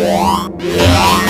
Yeah.